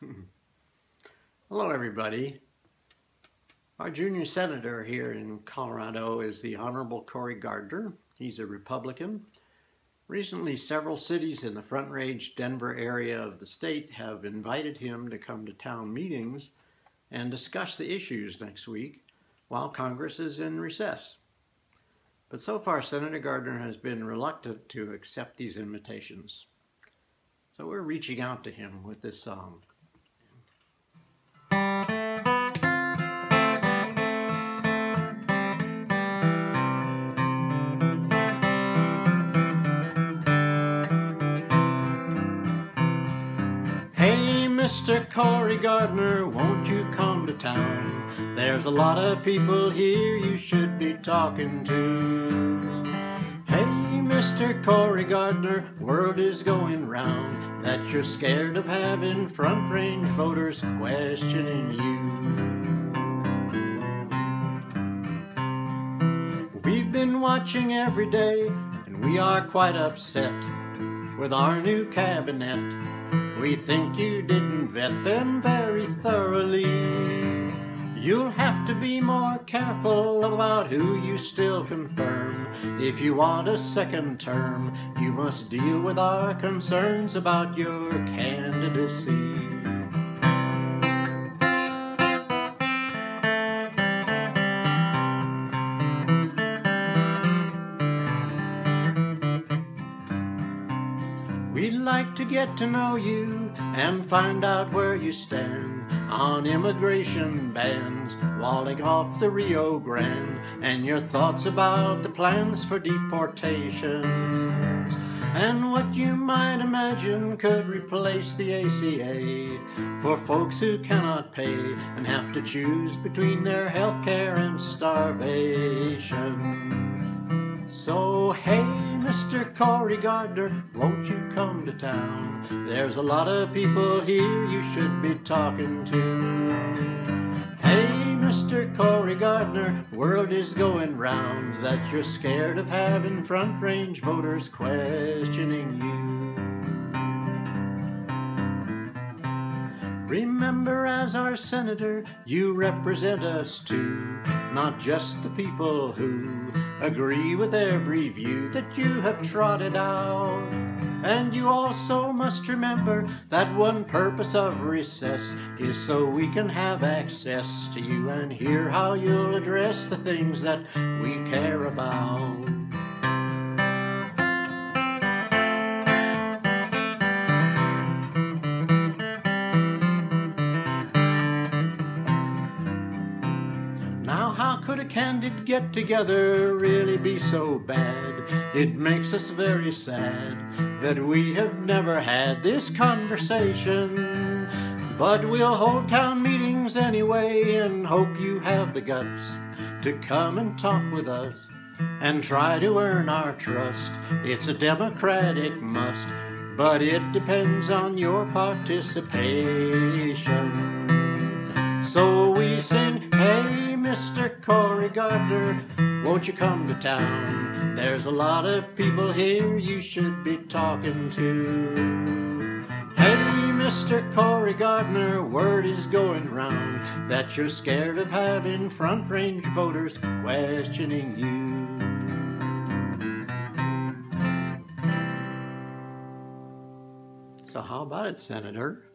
Hmm. Hello, everybody. Our junior senator here in Colorado is the Honorable Cory Gardner. He's a Republican. Recently, several cities in the Front Range, Denver area of the state have invited him to come to town meetings and discuss the issues next week while Congress is in recess. But so far, Senator Gardner has been reluctant to accept these invitations. So we're reaching out to him with this song. Mr. Cory Gardner, won't you come to town? There's a lot of people here you should be talking to. Hey, Mr. Cory Gardner, word is going round that you're scared of having front range voters questioning you. We've been watching every day, and we are quite upset with our new cabinet. We think you didn't vet them very thoroughly. You'll have to be more careful about who you still confirm. If you want a second term, you must deal with our concerns about your candidacy. We'd like to get to know you and find out where you stand on immigration bans, walling off the Rio Grande, and your thoughts about the plans for deportations, and what you might imagine could replace the ACA for folks who cannot pay and have to choose between their health care and starvation. So, hey, Mr. Cory Gardner, won't you come to town? There's a lot of people here you should be talking to. Hey, Mr. Cory Gardner, world is going round that you're scared of having front range voters questioning you. Remember, as our senator, you represent us too, not just the people who agree with every view that you have trotted out. And you also must remember that one purpose of recess is so we can have access to you and hear how you'll address the things that we care about. Could a candid get together really be so bad? It makes us very sad that we have never had this conversation. But we'll hold town meetings anyway and hope you have the guts to come and talk with us and try to earn our trust. It's a democratic must, but it depends on your participation. So we sing, hey, Mr. Cory Gardner, won't you come to town? There's a lot of people here you should be talking to. Hey, Mr. Cory Gardner, word is going round that you're scared of having front range voters questioning you. So how about it, Senator?